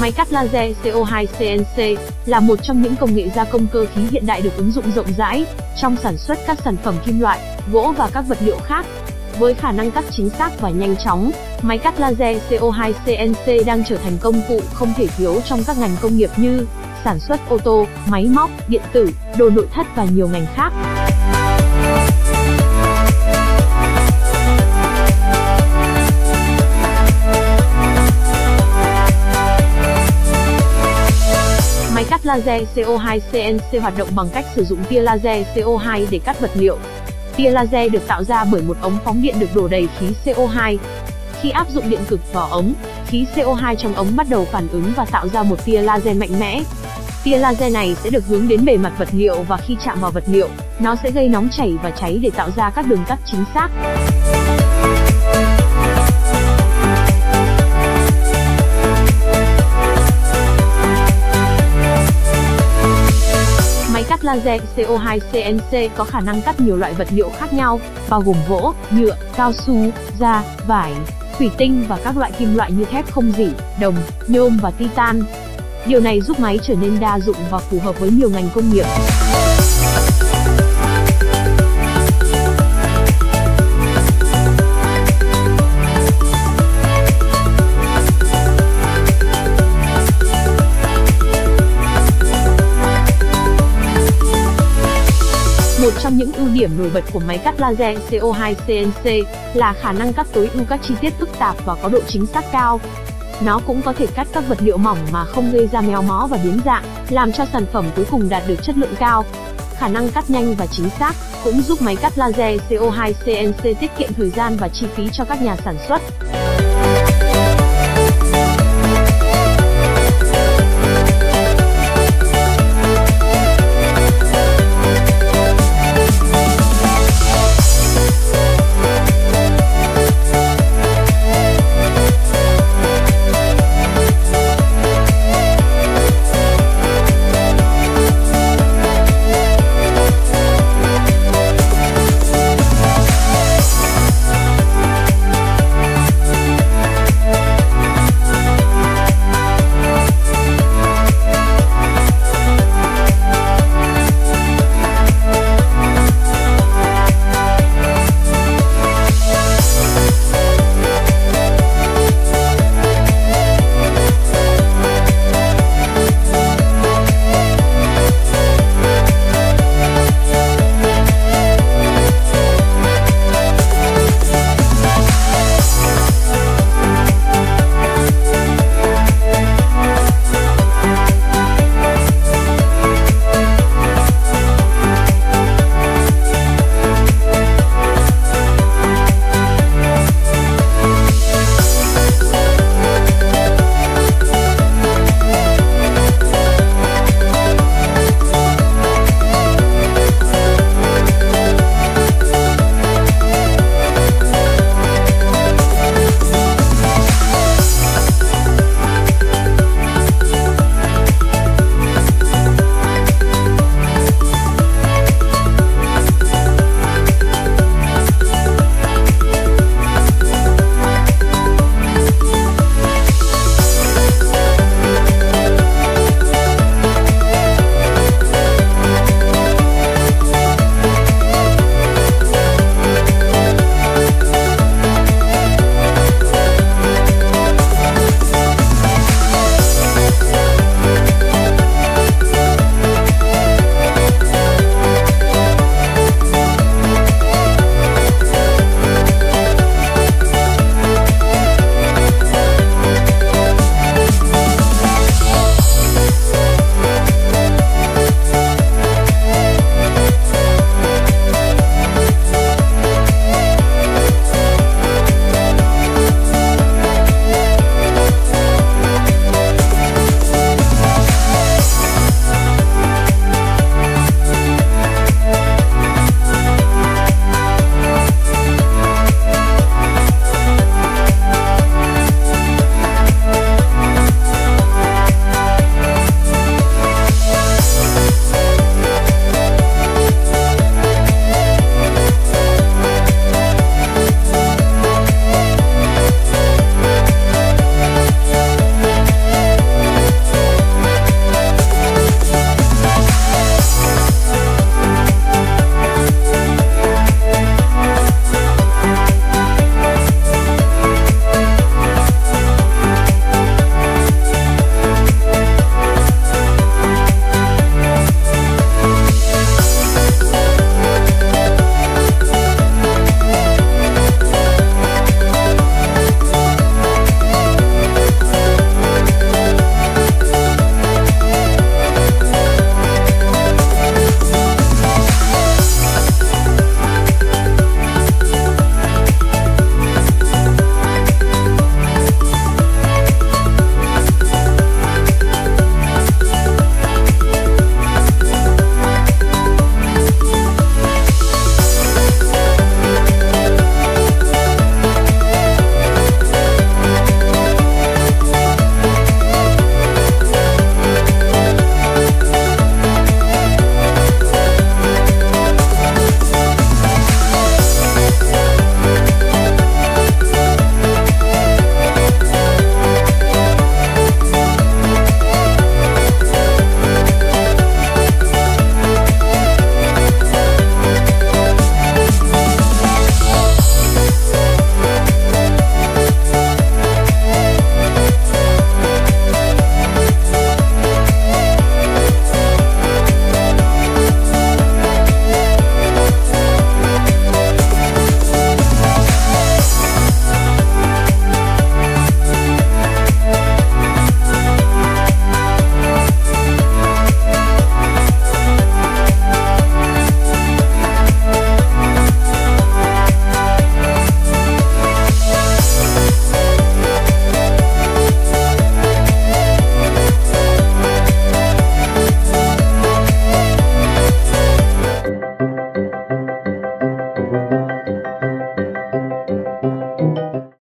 Máy cắt laser CO2 CNC là một trong những công nghệ gia công cơ khí hiện đại được ứng dụng rộng rãi trong sản xuất các sản phẩm kim loại, gỗ và các vật liệu khác. Với khả năng cắt chính xác và nhanh chóng, máy cắt laser CO2 CNC đang trở thành công cụ không thể thiếu trong các ngành công nghiệp như sản xuất ô tô, máy móc, điện tử, đồ nội thất và nhiều ngành khác. Laser CO2 CNC hoạt động bằng cách sử dụng tia laser CO2 để cắt vật liệu. Tia laser được tạo ra bởi một ống phóng điện được đổ đầy khí CO2. Khi áp dụng điện cực vào ống, khí CO2 trong ống bắt đầu phản ứng và tạo ra một tia laser mạnh mẽ. Tia laser này sẽ được hướng đến bề mặt vật liệu và khi chạm vào vật liệu, nó sẽ gây nóng chảy và cháy để tạo ra các đường cắt chính xác. Laser CO2 CNC có khả năng cắt nhiều loại vật liệu khác nhau, bao gồm gỗ, nhựa, cao su, da, vải, thủy tinh và các loại kim loại như thép không rỉ, đồng, nhôm và titan. Điều này giúp máy trở nên đa dụng và phù hợp với nhiều ngành công nghiệp. Những ưu điểm nổi bật của máy cắt laser CO2 CNC là khả năng cắt tối ưu các chi tiết phức tạp và có độ chính xác cao. Nó cũng có thể cắt các vật liệu mỏng mà không gây ra méo mó và biến dạng, làm cho sản phẩm cuối cùng đạt được chất lượng cao. Khả năng cắt nhanh và chính xác cũng giúp máy cắt laser CO2 CNC tiết kiệm thời gian và chi phí cho các nhà sản xuất.